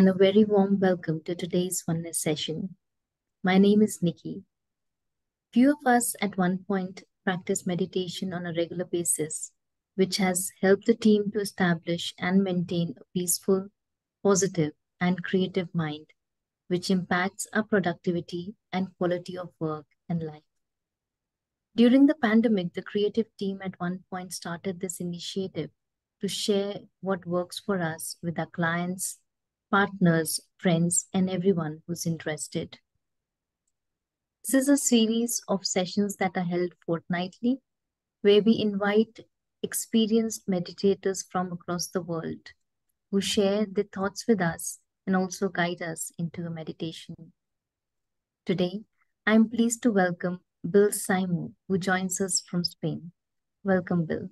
And a very warm welcome to today's Oneness session. My name is Nikki. Few of us at Onepoint practice meditation on a regular basis, which has helped the team to establish and maintain a peaceful, positive, and creative mind, which impacts our productivity and quality of work and life. During the pandemic, the creative team at Onepoint started this initiative to share what works for us with our clients, partners, friends, and everyone who's interested. This is a series of sessions that are held fortnightly where we invite experienced meditators from across the world who share their thoughts with us and also guide us into a meditation. Today, I'm pleased to welcome Bill Simo, who joins us from Spain. Welcome, Bill.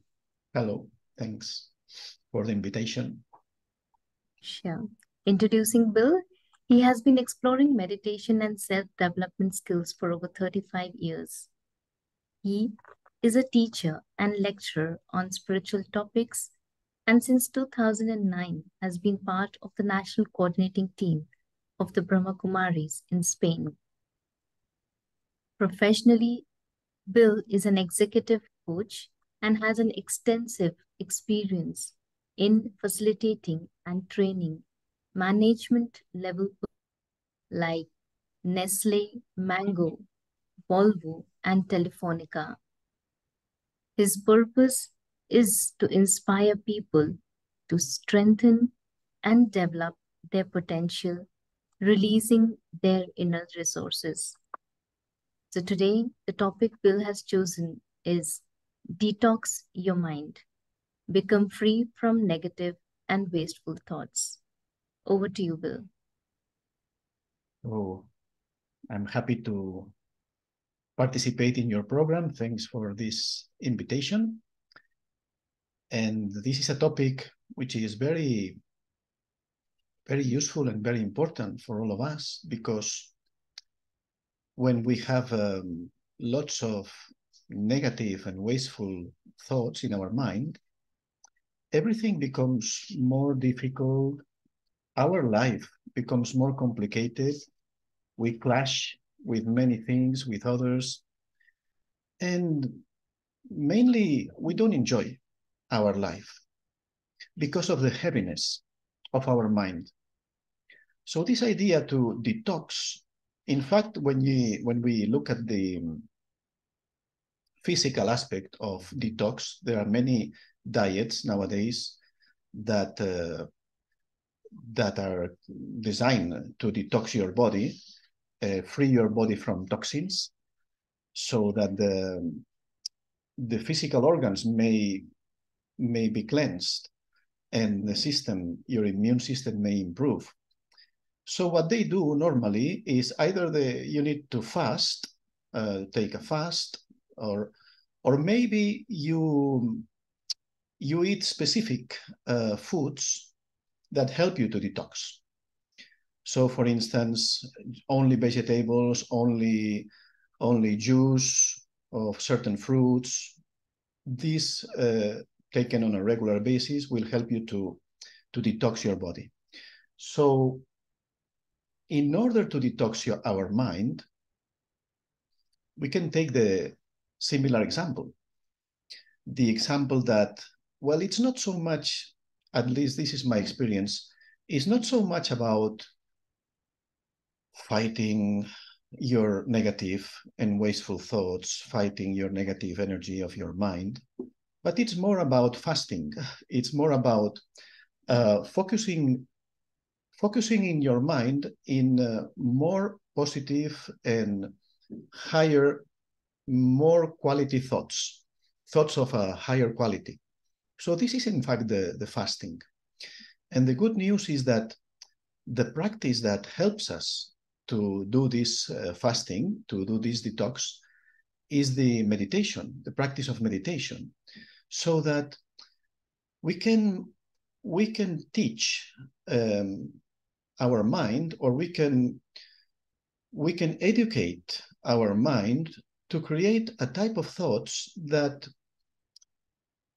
Hello, thanks for the invitation. Sure. Introducing Bill, he has been exploring meditation and self development skills for over 35 years. He is a teacher and lecturer on spiritual topics and since 2009 has been part of the national coordinating team of the Brahma Kumaris in Spain. Professionally, Bill is an executive coach and has an extensive experience in facilitating and training management level like Nestle, Mango, Volvo, and Telefonica. His purpose is to inspire people to strengthen and develop their potential, releasing their inner resources. So today, the topic Bill has chosen is Detox Your Mind. Become free from negative and wasteful thoughts. Over to you, Bill. Oh, I'm happy to participate in your program. Thanks for this invitation. And this is a topic which is very, very useful and very important for all of us because when we have um, lots of negative and wasteful thoughts in our mind, everything becomes more difficult. Our life becomes more complicated. We clash with many things, with others. And mainly, we don't enjoy our life because of the heaviness of our mind. So this idea to detox, in fact, when you when we look at the physical aspect of detox, there are many diets nowadays that uh, that are designed to detox your body, uh, free your body from toxins, so that the the physical organs may may be cleansed and the system, your immune system may improve. So what they do normally is either the you need to fast, uh, take a fast, or or maybe you you eat specific uh, foods that help you to detox. So, for instance, only vegetables, only only juice of certain fruits. These uh, taken on a regular basis will help you to, to detox your body. So in order to detox your, our mind, we can take the similar example. The example that, well, it's not so much, at least this is my experience, it's not so much about fighting your negative and wasteful thoughts, fighting your negative energy of your mind, but it's more about fasting. It's more about uh, focusing focusing in your mind in uh, more positive and higher, more quality thoughts, thoughts of a higher quality. So this is in fact the, the fasting. And the good news is that the practice that helps us to do this uh, fasting, to do this detox, is the meditation, the practice of meditation so that we can we can teach um, our mind or we can we can educate our mind to create a type of thoughts that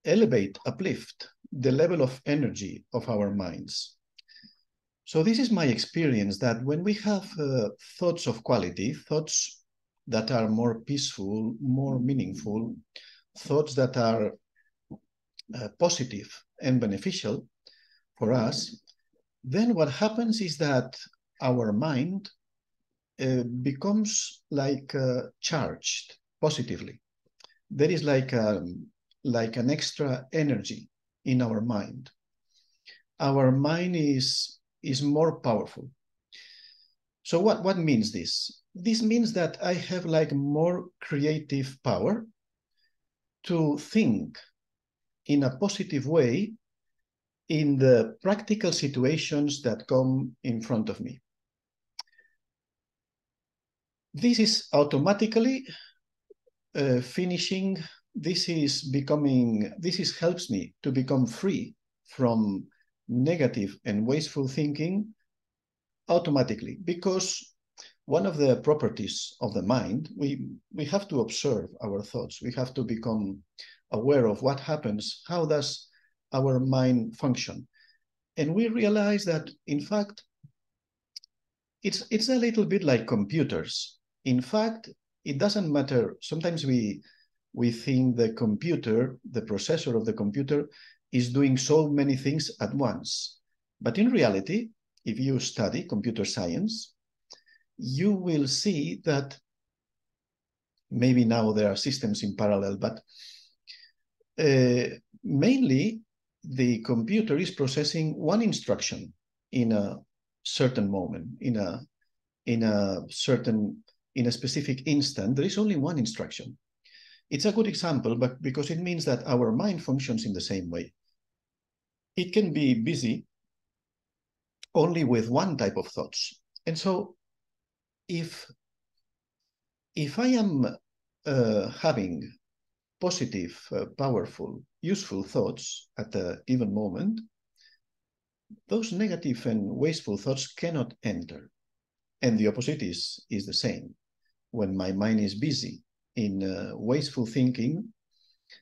elevate uplift the level of energy of our minds So this is my experience that when we have uh, thoughts of quality, thoughts that are more peaceful, more meaningful, thoughts that are uh, positive and beneficial for us, then what happens is that our mind uh, becomes like uh, charged positively. There is like a, um, like an extra energy in our mind. Our mind is is more powerful. So what, what means this? This means that I have like more creative power to think in a positive way in the practical situations that come in front of me. This is automatically uh, finishing, this is becoming, this is helps me to become free from negative and wasteful thinking automatically because one of the properties of the mind we we have to observe our thoughts. We have to become aware of what happens. How does our mind function? And we realize that in fact it's it's a little bit like computers. In fact it doesn't matter. Sometimes we we think the computer the processor of the computer is doing so many things at once. But in reality, if you study computer science, you will see that maybe now there are systems in parallel, but uh, mainly the computer is processing one instruction in a certain moment, in a in a certain in a specific instant. There is only one instruction. It's a good example, but because it means that our mind functions in the same way it can be busy only with one type of thoughts. And so if if I am uh, having positive, uh, powerful, useful thoughts at a given moment, those negative and wasteful thoughts cannot enter. And the opposite is, is the same. When my mind is busy in uh, wasteful thinking,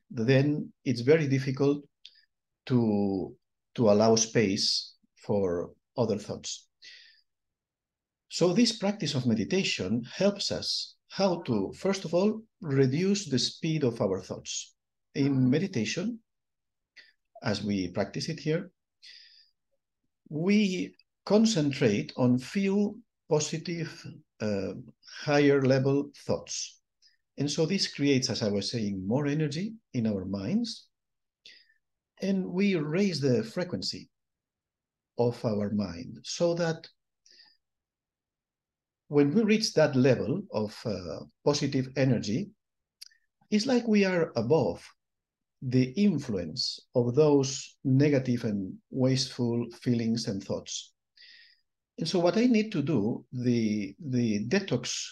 then it's very difficult to to allow space for other thoughts. So this practice of meditation helps us how to, first of all, reduce the speed of our thoughts. In meditation, as we practice it here, we concentrate on few positive, uh, higher level thoughts. And so this creates, as I was saying, more energy in our minds and we raise the frequency of our mind so that when we reach that level of uh, positive energy, it's like we are above the influence of those negative and wasteful feelings and thoughts. And so what I need to do, the, the detox,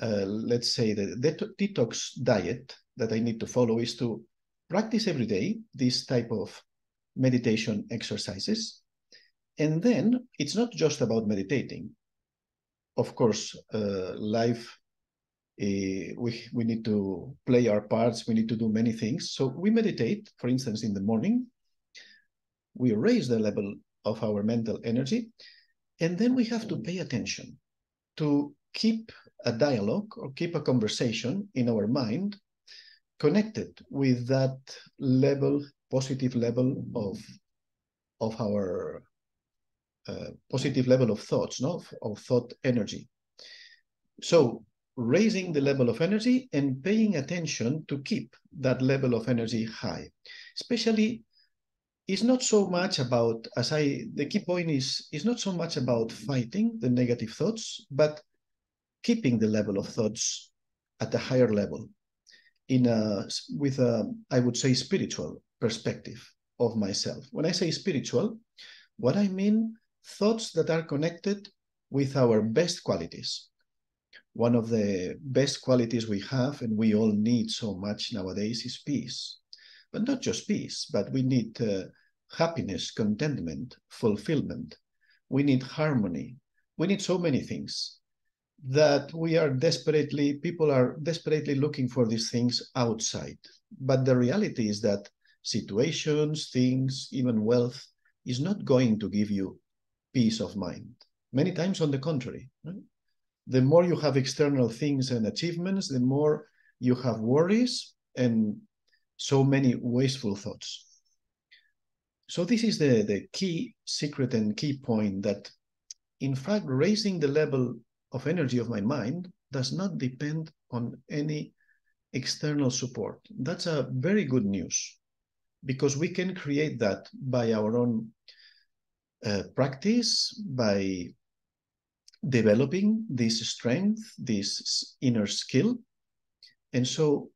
uh, let's say the det detox diet that I need to follow is to practice every day this type of meditation exercises. And then it's not just about meditating. Of course, uh, life, uh, we, we need to play our parts, we need to do many things. So we meditate, for instance, in the morning, we raise the level of our mental energy, and then we have to pay attention to keep a dialogue or keep a conversation in our mind connected with that level, positive level of of our uh, positive level of thoughts, no, of, of thought energy. So raising the level of energy and paying attention to keep that level of energy high, especially is not so much about as i the key point is is not so much about fighting the negative thoughts but keeping the level of thoughts at a higher level in a with a I would say spiritual perspective of myself. When I say spiritual, what I mean thoughts that are connected with our best qualities. One of the best qualities we have and we all need so much nowadays is peace. But not just peace, but we need uh, happiness, contentment, fulfillment. We need harmony. We need so many things that we are desperately, people are desperately looking for these things outside. But the reality is that situations, things, even wealth is not going to give you peace of mind. Many times, on the contrary, right? the more you have external things and achievements, the more you have worries and so many wasteful thoughts. So this is the, the key secret and key point that, in fact, raising the level of energy of my mind does not depend on any external support. That's a very good news because we can create that by our own uh, practice, by developing this strength, this inner skill. And so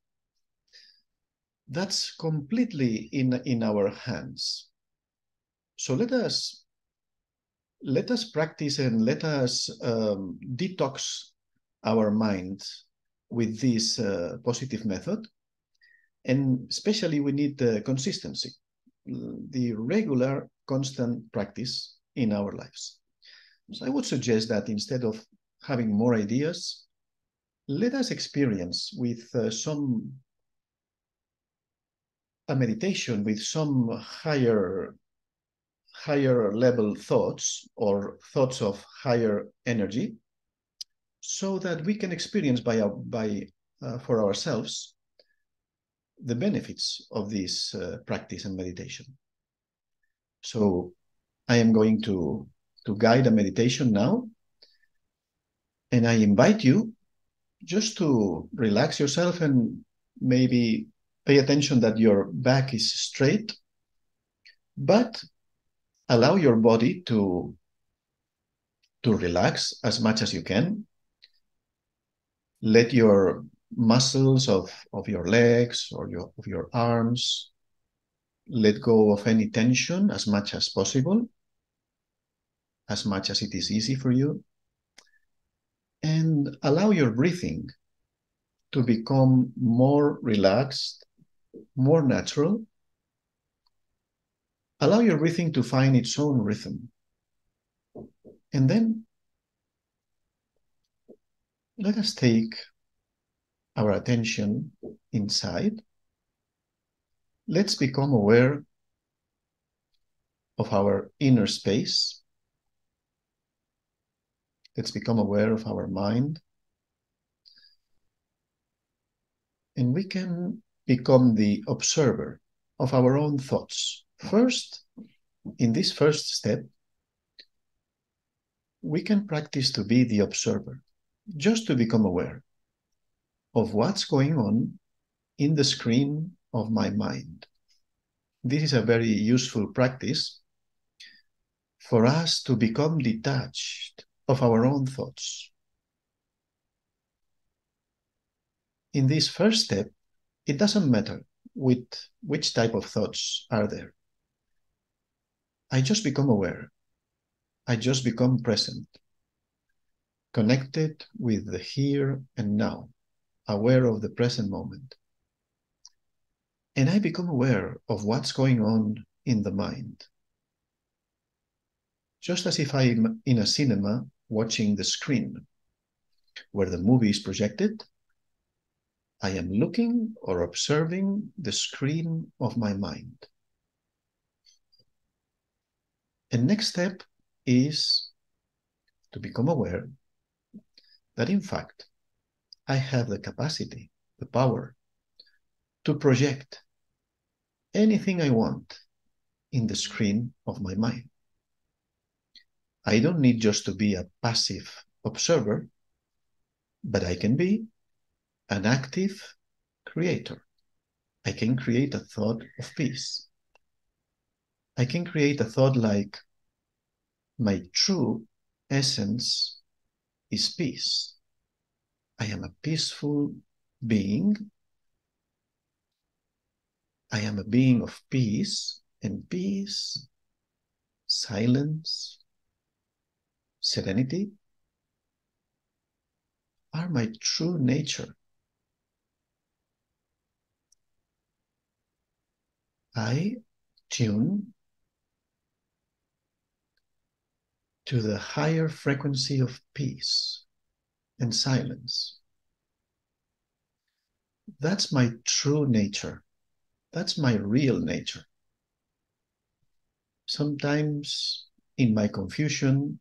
that's completely in, in our hands. So let us let us practice and let us um, detox our mind with this uh, positive method. And especially we need the consistency, the regular, constant practice in our lives. So I would suggest that instead of having more ideas, let us experience with uh, some a meditation with some higher higher level thoughts or thoughts of higher energy so that we can experience by, our, by uh, for ourselves the benefits of this uh, practice and meditation. So I am going to, to guide a meditation now. And I invite you just to relax yourself and maybe pay attention that your back is straight, but allow your body to, to relax as much as you can let your muscles of, of your legs or your, of your arms let go of any tension as much as possible, as much as it is easy for you. And allow your breathing to become more relaxed, more natural. Allow your breathing to find its own rhythm. And then let us take our attention inside. Let's become aware of our inner space. Let's become aware of our mind. And we can become the observer of our own thoughts. First, in this first step, we can practice to be the observer just to become aware of what's going on in the screen of my mind. This is a very useful practice for us to become detached of our own thoughts. In this first step, it doesn't matter with which type of thoughts are there. I just become aware. I just become present connected with the here and now, aware of the present moment. And I become aware of what's going on in the mind. Just as if I'm in a cinema watching the screen where the movie is projected, I am looking or observing the screen of my mind. And next step is to become aware that in fact, I have the capacity, the power to project anything I want in the screen of my mind. I don't need just to be a passive observer, but I can be an active creator. I can create a thought of peace. I can create a thought like, my true essence is peace. I am a peaceful being. I am a being of peace, and peace, silence, serenity are my true nature. I tune to the higher frequency of peace and silence. That's my true nature. That's my real nature. Sometimes in my confusion,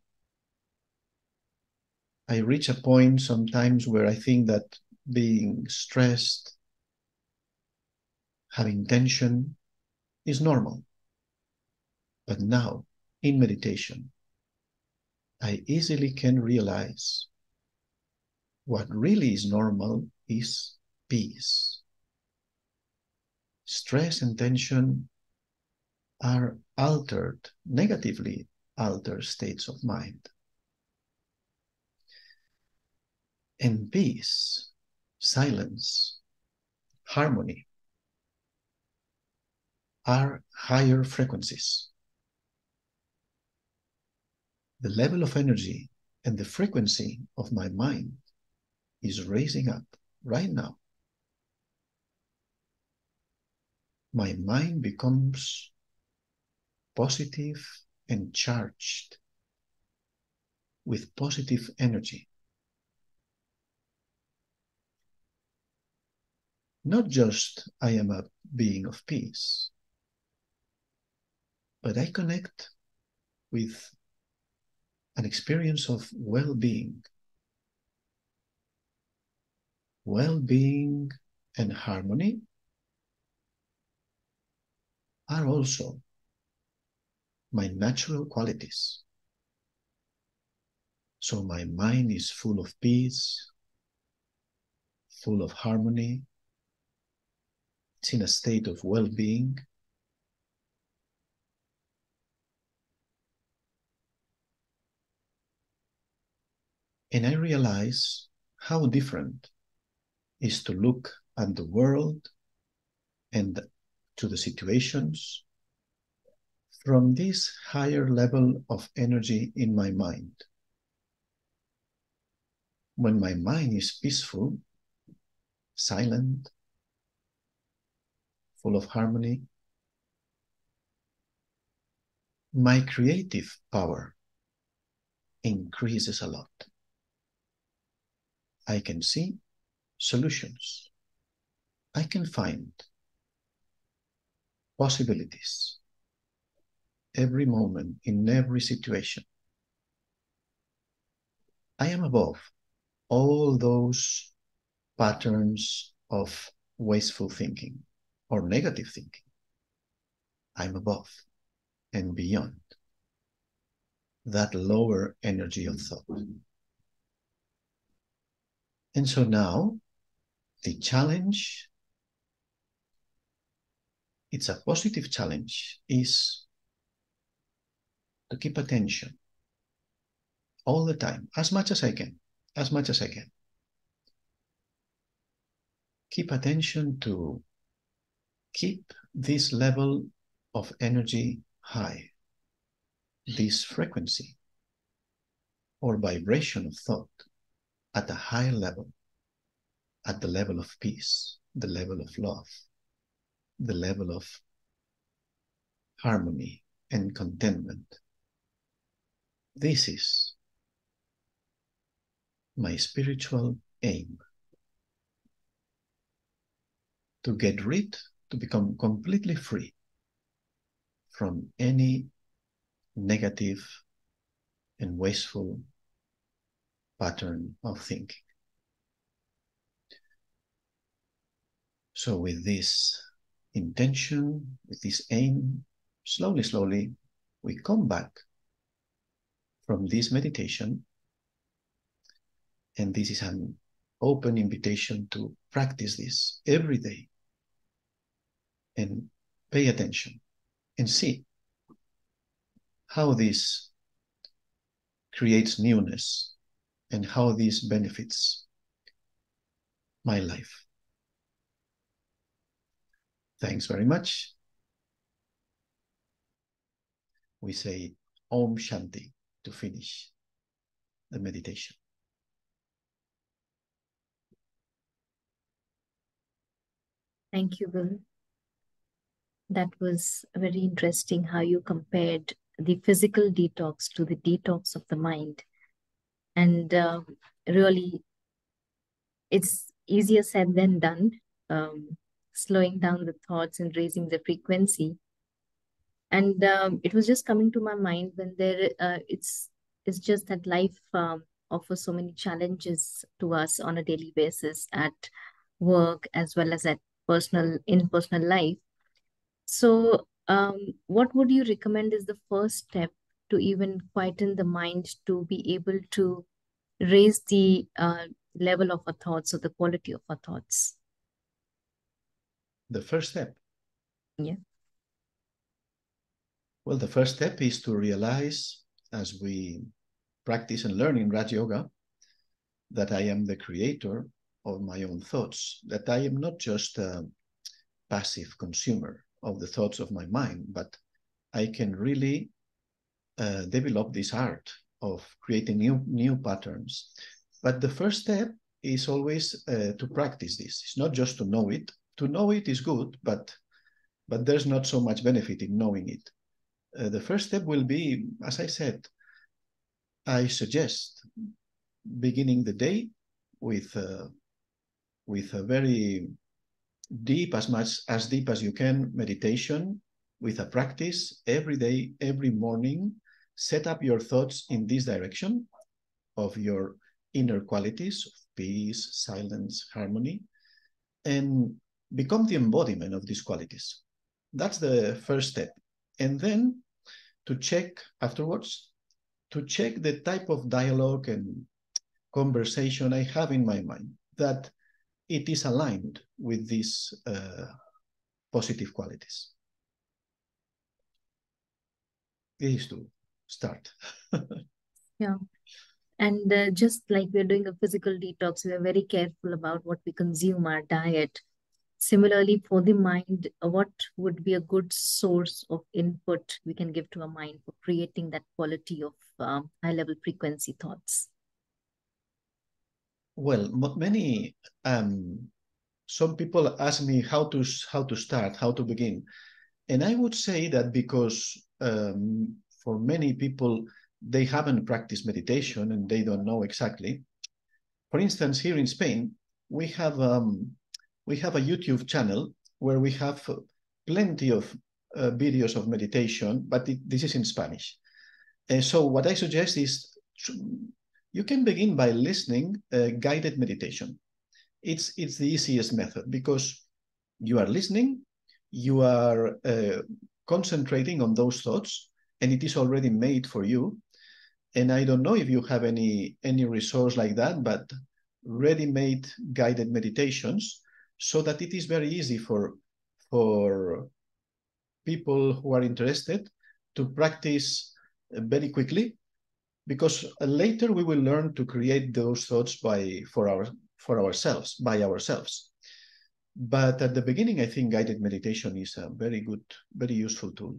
I reach a point sometimes where I think that being stressed, having tension is normal. But now, in meditation, I easily can realize what really is normal is peace. Stress and tension are altered, negatively altered states of mind. And peace, silence, harmony are higher frequencies. The level of energy and the frequency of my mind is raising up right now. My mind becomes positive and charged with positive energy. Not just I am a being of peace, but I connect with an experience of well being. Well being and harmony are also my natural qualities. So my mind is full of peace, full of harmony. It's in a state of well being. And I realize how different is to look at the world and to the situations from this higher level of energy in my mind. When my mind is peaceful, silent, full of harmony, my creative power increases a lot. I can see solutions. I can find possibilities every moment, in every situation. I am above all those patterns of wasteful thinking or negative thinking. I'm above and beyond that lower energy of thought. And so now the challenge, it's a positive challenge, is to keep attention all the time, as much as I can, as much as I can. Keep attention to keep this level of energy high, this frequency or vibration of thought at the higher level, at the level of peace, the level of love, the level of harmony and contentment. This is my spiritual aim to get rid, to become completely free from any negative and wasteful pattern of thinking. So, with this intention, with this aim, slowly, slowly, we come back from this meditation. And this is an open invitation to practice this every day and pay attention and see how this creates newness and how this benefits my life. Thanks very much. We say Om Shanti to finish the meditation. Thank you, Bill. That was very interesting how you compared the physical detox to the detox of the mind. And uh, really, it's easier said than done, um, slowing down the thoughts and raising the frequency. And um, it was just coming to my mind when there, uh, it's it's just that life um, offers so many challenges to us on a daily basis at work as well as at personal in personal life. So, um, what would you recommend is the first step to even quieten the mind to be able to raise the uh, level of our thoughts or the quality of our thoughts? The first step. Yeah. Well, the first step is to realize, as we practice and learn in Raj Yoga, that I am the creator of my own thoughts, that I am not just a passive consumer of the thoughts of my mind, but I can really uh, develop this art of creating new new patterns. But the first step is always uh, to practice this. It's not just to know it. To know it is good, but but there's not so much benefit in knowing it. Uh, the first step will be, as I said, I suggest beginning the day with uh, with a very deep, as much as deep as you can, meditation with a practice every day, every morning. Set up your thoughts in this direction of your inner qualities of peace, silence, harmony, and become the embodiment of these qualities. That's the first step. And then to check afterwards, to check the type of dialogue and conversation I have in my mind, that it is aligned with these uh, positive qualities. This is to start. yeah. And uh, just like we're doing a physical detox, we are very careful about what we consume, our diet. Similarly, for the mind, what would be a good source of input we can give to our mind for creating that quality of um, high level frequency thoughts? Well, many um, some people ask me how to how to start, how to begin, and I would say that because um, for many people they haven't practiced meditation and they don't know exactly. For instance, here in Spain, we have um, we have a YouTube channel where we have plenty of uh, videos of meditation, but it, this is in Spanish. And so what I suggest is you can begin by listening uh, guided meditation. It's, it's the easiest method because you are listening, you are uh, concentrating on those thoughts, and it is already made for you. And I don't know if you have any any resource like that, but ready-made guided meditations, so that it is very easy for for people who are interested to practice uh, very quickly because later we will learn to create those thoughts by for our for ourselves by ourselves but at the beginning i think guided meditation is a very good very useful tool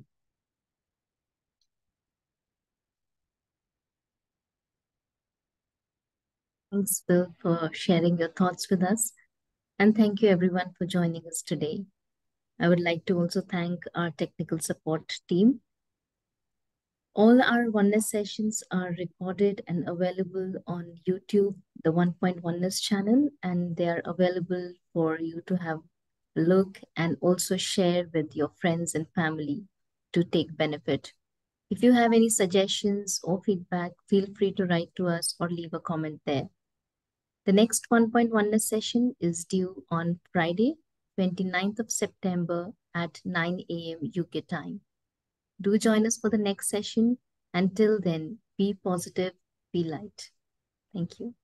thanks bill for sharing your thoughts with us and thank you everyone for joining us today i would like to also thank our technical support team all our oneness sessions are recorded and available on YouTube, the Onepoint Oneness channel, and they are available for you to have a look and also share with your friends and family to take benefit. If you have any suggestions or feedback, feel free to write to us or leave a comment there. The next Onepoint session is due on Friday, 29th of September at 9 a.m. UK time. Do join us for the next session. Until then, be positive, be light. Thank you.